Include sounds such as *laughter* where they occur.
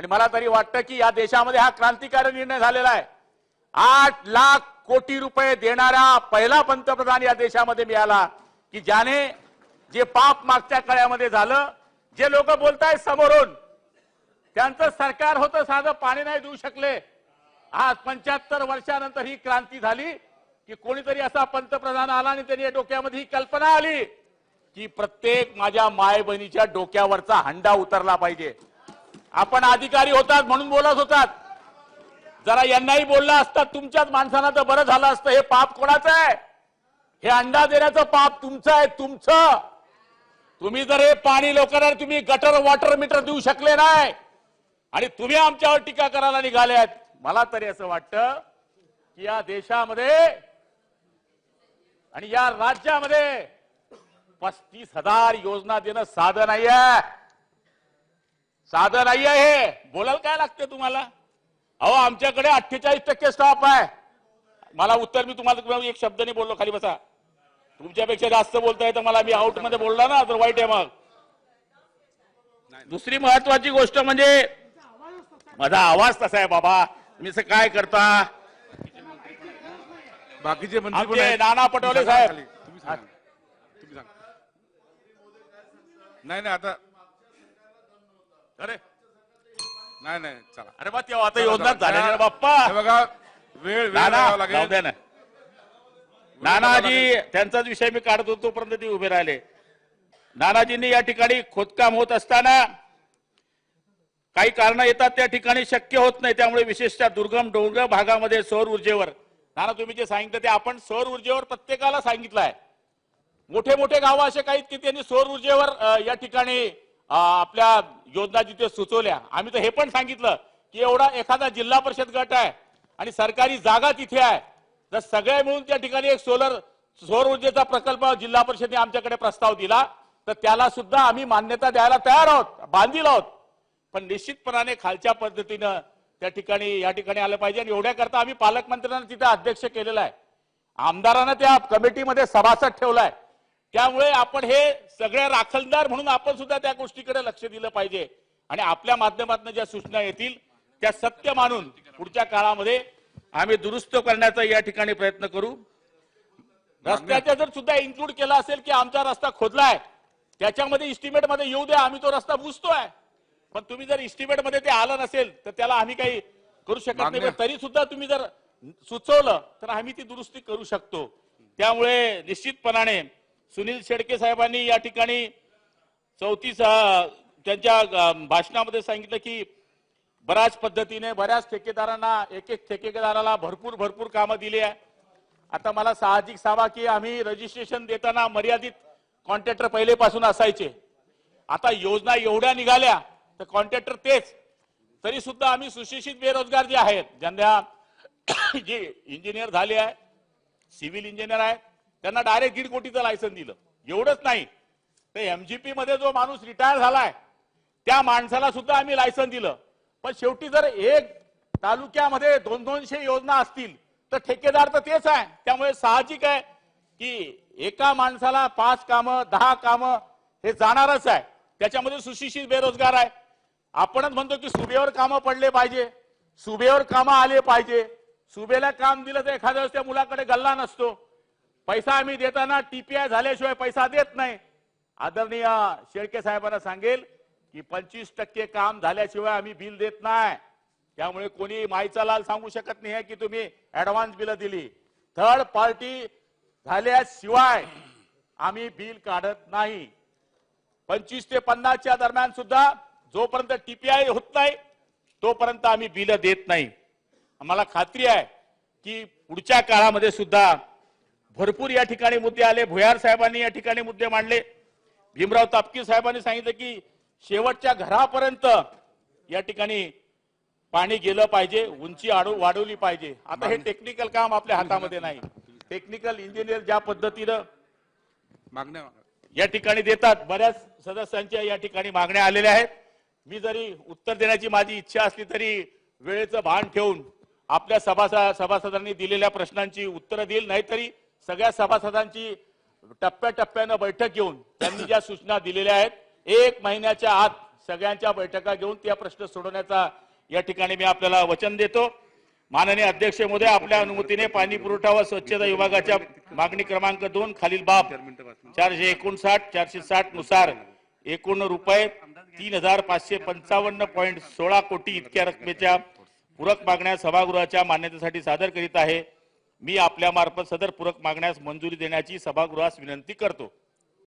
आणि मला तरी वाटतं की या देशामध्ये हा क्रांतिकारी निर्णय झालेला आहे. आठ लाख कोटी रुपये देणारा पहिला पंतप्रधान या देशामध्ये मिळाला की ज्याने जे पाप मागच्या काळामध्ये झालं जे लोक बोलतायत समोरून त्यांचं सरकार होतं साधं पाणी नाही देऊ शकले. आज पंच्याहत्तर वर्षानंतर ही क्रांती झाली की कोणीतरी असा पंतप्रधान आला आणि त्यांनी या डोक्यामध्ये ही कल्पना आली की प्रत्येक माझ्या माय बहिणीच्या डोक्यावरचा हंडा उतरला पाहिजे. आपण अधिकारी होतात म्हणून बोलत होतात. जरा यांनाही बोलला असता तुमच्याच माणसांना तर बरं झालं असतं. हे पाप कोणाचं आहे? हे अंडा देण्याचं पाप तुमचं आहे तुमचं. तुम्ही जर हे पाणी लोकांना तुम्ही गटर वॉटर मीटर देऊ शकले नाही. आणि तुम्ही आमच्यावर टीका करायला निघाल्यात मला तरी असं वाटतं की या देशामध्ये आणि या राज्यामध्ये पस्तीस हजार योजना देणं साधं नाही आहे साधं नाही आहे हे. बोलायला काय लागते तुम्हाला? अहो आमच्याकडे अठ्ठेचाळीस टक्के स्टॉप आहे. मला उत्तर मी तुम्हाला एक शब्दाने बोललो खाली बसा. तुमच्यापेक्षा जास्त बोलताय तर मला मी आउटमध्ये बोलला ना तर वाईट आहे मग. दुसरी महत्वाची गोष्ट म्हणजे माझा आवाज तसा आहे बाबा. तुम्ही असं काय करता? बाकीचे. नाना पटोले सांगा साहेब. नाही नाही आता अरे. नाही नाही चला. अरे बा तेव्हा आता योजना झाल्या. ना बाप्पा. हे बघा वेळ वेळ नाना द्यावा जाऊ लागेल द्या ना नानाजी. त्यांचाच विषय मी काढत होतो तोपर्यंत ते उभे राहिले. नानाजींनी या ठिकाणी खोदकाम होत असताना काही कारण येतात त्या ठिकाणी शक्य होत नाही. त्यामुळे विशेषतः दुर्गम डोंगर भागामध्ये सौर ऊर्जेवर. नाना तुम्ही जे सांगितलं ते आपण सौर ऊर्जेवर प्रत्येकाला सांगितलं आहे. मोठे मोठे गावं असे काही की त्यांनी सौर ऊर्जेवर अ, या ठिकाणी आपल्या योजना जिथे सुचवल्या. आम्ही तर हे पण सांगितलं की एवढा एखादा जिल्हा परिषद गट आहे आणि सरकारी जागा तिथे आहे. तर सगळे मिळून त्या ठिकाणी एक सोलर सौर ऊर्जेचा प्रकल्प जिल्हा परिषदने आमच्याकडे प्रस्ताव दिला तर त्याला सुद्धा आम्ही मान्यता द्यायला तयार आहोत बांधील आहोत. पण निश्चितपणाने खालच्या पद्धतीनं त्या ठिकाणी या ठिकाणी आलं पाहिजे आणि एवढ्या करता आम्ही पालकमंत्र्यांना तिथे अध्यक्ष केलेला आहे. आमदारांना त्या कमिटीमध्ये सभासद ठेवलाय. त्यामुळे आपण हे सगळे राखलदार म्हणून आपण सुद्धा त्या गोष्टीकडे लक्ष दिलं पाहिजे. आणि आपल्या माध्यमातून ज्या सूचना येतील त्या सत्य मानून पुढच्या काळामध्ये आम्ही दुरुस्त करण्याचा या ठिकाणी प्रयत्न करू. रस्त्याच्या जर सुद्धा इन्क्लूड केला असेल की आमचा रस्ता खोदलाय त्याच्यामध्ये इस्टिमेटमध्ये येऊ द्या आम्ही तो रस्ता बुजतोय. पण तुम्ही जर इस्टिमेटमध्ये ते आलं नसेल तर त्याला आम्ही काही करू शकत नाही. पण तरी सुद्धा तुम्ही जर सुचवलं तर आम्ही ती दुरुस्ती करू शकतो. त्यामुळे निश्चितपणाने सुनील शेडके साहेबांनी या ठिकाणी चौतीस त्यांच्या भाषणामध्ये सांगितलं की बऱ्याच पद्धतीने बऱ्याच ठेकेदारांना एक एक ठेकेदाराला भरपूर भरपूर कामं दिली आहे. आता मला साहजिक सावा की आम्ही रजिस्ट्रेशन देताना मर्यादित कॉन्ट्रॅक्टर पहिलेपासून असायचे. आता योजना एवढ्या निघाल्या तर कॉन्ट्रॅक्टर तेच. तरी सुद्धा आम्ही सुशिक्षित बेरोजगार जे आहेत ज्यांना *coughs* जे इंजिनियर झाले आहे सिव्हिल इंजिनियर आहे त्यांना डायरेक्ट दीड कोटीचं लायसन दिलं. एवढंच नाही. तर एमजीपी मध्ये जो माणूस रिटायर झालाय त्या माणसाला सुद्धा आम्ही लायसन दिलं. पण शेवटी जर एक तालुक्यामध्ये दोन दोनशे योजना असतील तर ठेकेदार तर तेच आहे. त्यामुळे साहजिक आहे की एका माणसाला पाच कामं दहा कामं हे जाणारच आहे. त्याच्यामध्ये सुशिक्षित बेरोजगार आहे. आपणच म्हणतो की सुबेवर कामं पडले पाहिजे. सुबेवर कामं आले पाहिजे. सुबेला काम दिलं तर एखाद्या वेळेस त्या मुलाकडे गल्ला नसतो. पैसा आम्ही देताना टीपीआय झाल्याशिवाय पैसा देत नाही. आदरणीय शेळके साहेबांना सांगेल की पंचवीस टक्के काम झाल्याशिवाय आम्ही बिल देत नाही. त्यामुळे कोणी माईचा लाल सांगू शकत नाही की तुम्ही ऍडव्हान्स बिल दिली. थर्ड पार्टी झाल्याशिवाय आम्ही बिल काढत नाही. पंचवीस ते पन्नासच्या दरम्यान सुद्धा जोपर्यंत टीपीआय होत नाही तोपर्यंत आम्ही बिल देत नाही. आम्हाला खात्री आहे की पुढच्या काळामध्ये सुद्धा भरपूर या ठिकाणी मुद्दे आले. भुयार साहेबांनी या ठिकाणी मुद्दे मांडले. भीमराव तापकीर साहेबांनी सांगितलं की शेवटच्या घरापर्यंत या ठिकाणी पाणी गेलं पाहिजे उंची आडू वाढवली पाहिजे. आता हे टेक्निकल काम आपल्या हातामध्ये नाही. टेक्निकल इंजिनियर ज्या पद्धतीनं मागण्या या ठिकाणी देतात बऱ्याच सदस्यांच्या या ठिकाणी मागण्या आलेल्या आहेत. मी जरी उत्तर देण्याची माझी इच्छा असली तरी वेळेचं भान ठेवून आपल्या सभासद सभासदांनी दिलेल्या प्रश्नांची उत्तरं देईल नाहीतरी सगळ्या सभासदांची टप्प्याटप्प्यानं बैठक घेऊन त्यांनी ज्या सूचना दिलेल्या आहेत एक महिन्याच्या आत सगळ्यांच्या बैठका घेऊन त्या प्रश्न सोडवण्याचा या ठिकाणी मी आपल्याला वचन देतो. माननीय अध्यक्ष महोदय आपल्या अनुमतीने पाणी पुरवठा व स्वच्छता विभागाच्या मागणी क्रमांक दोन खालील बाब चारशे एकोणसाठ चारशे साठनुसार एकूण रुपये तीन हजार पाचशे पंचावन्न पॉईंट सोळा कोटी इतक्या रकमेच्या पूरक मागण्या सभागृहाच्या मान्यतेसाठी सादर करीत आहे. मी आपल्या मार्फत सदर पूरक मागण्यास मंजुरी देण्याची सभागृहास विनंती करतो.